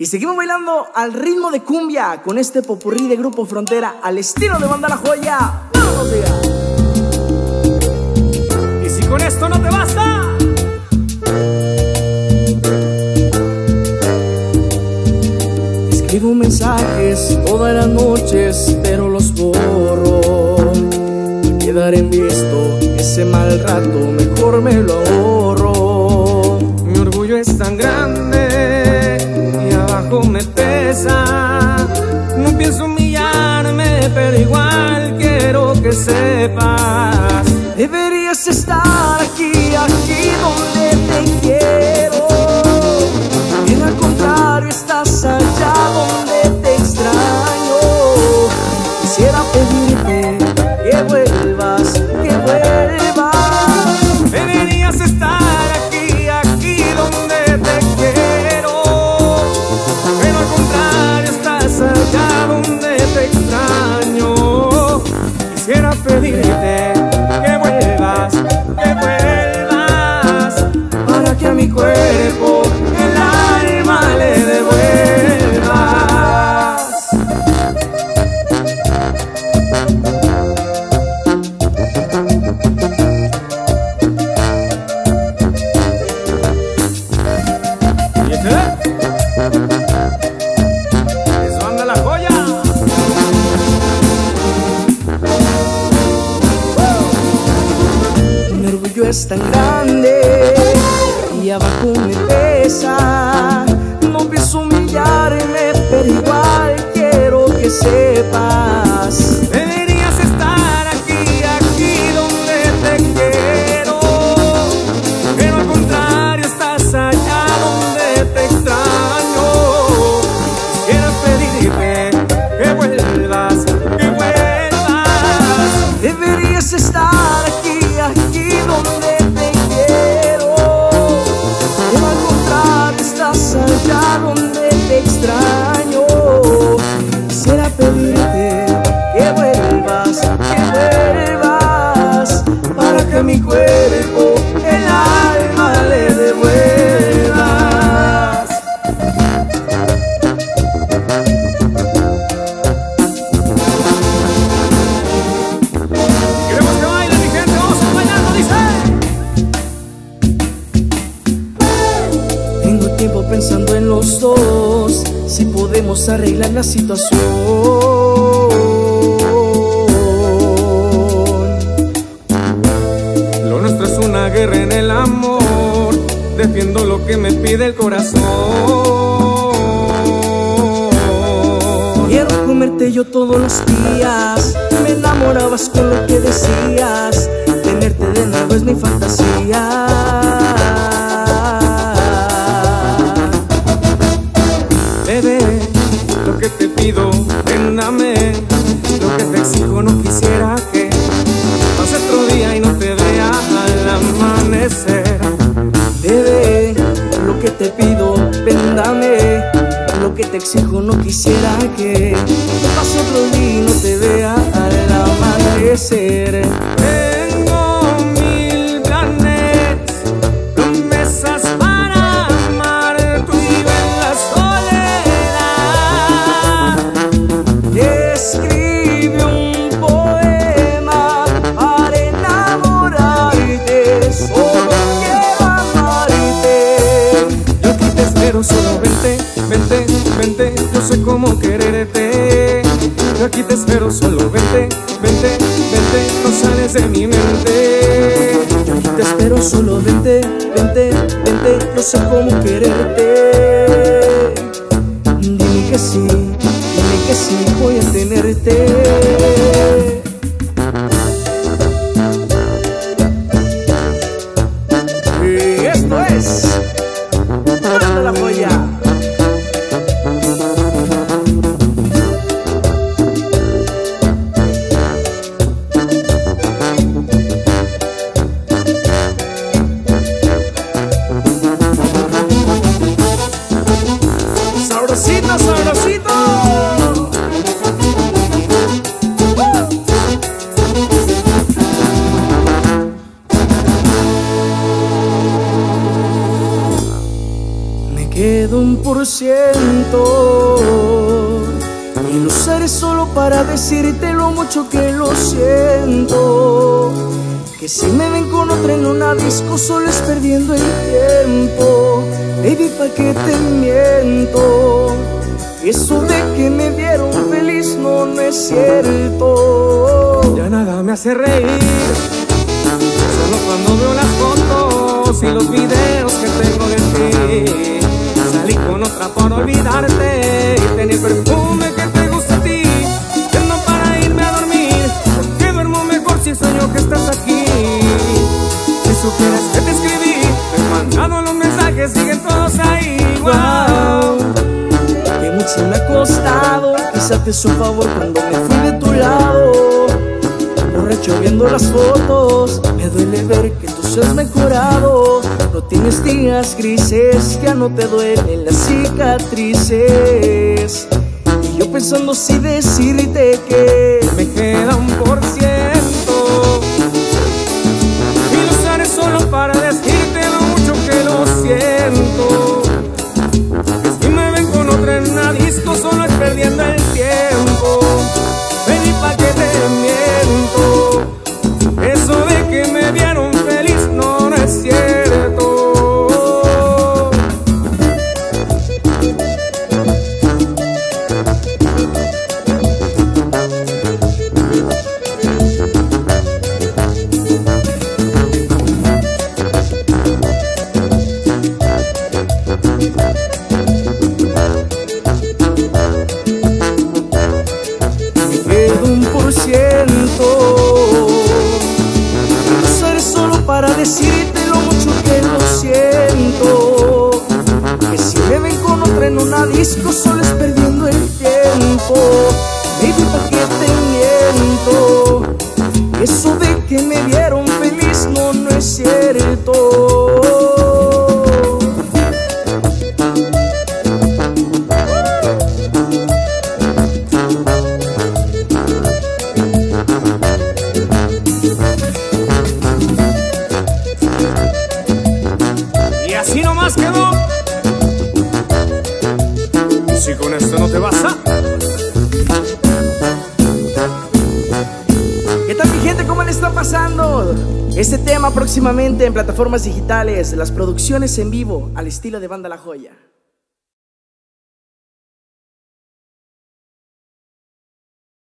Y seguimos bailando al ritmo de cumbia con este popurrí de Grupo Frontera al estilo de Banda La Joya. ¡Vamos, diga! Y si con esto no te basta, escribo mensajes todas las noches, pero los borro. Quedar en visto ese mal rato, mejor me lo que sepas. Deberías estar aquí, aquí donde te tan grande y abajo me pesa. No pienso humillarme, pero igual quiero que sepas. Tiempo pensando en los dos si podemos arreglar la situación. Lo nuestro es una guerra en el amor, defiendo lo que me pide el corazón. Quiero comerte yo todos los días, me enamorabas con lo que decías, tenerte de nuevo es mi fantasía. Quisiera que pase otro día y no te vea al amanecer. Solo vente, vente, vente, no sales de mi mente. Yo aquí te espero, solo vente, vente, vente, no sé cómo quererte. Dime que sí, dime que sí, voy a tenerte. un por ciento. Y lo usaré solo para decirte lo mucho que lo siento. Que si me ven con otra en una disco, solo es perdiendo el tiempo. Baby, pa' que te miento. Eso de que me vieron feliz no es cierto. Ya nada me hace reír. Solo cuando veo las fotos y los videos que tengo de ti. Salí con otra por olvidarte y tenía perfume que te gusta a ti. no para irme a dormir, porque duermo mejor si sueño que estás aquí. Si supieras que te escribí, te he mandado los mensajes, siguen todos ahí. Wow. Que mucho me ha costado, quizás te hizo un favor cuando me fui de tu lado. Viendo las fotos, me duele ver que tú seas mejorado. No tienes días grises, ya no te duelen las cicatrices. Y yo pensando si decirte que me queda un por ciento. Pasando? Este tema próximamente en plataformas digitales, las producciones en vivo al estilo de Banda La Joya.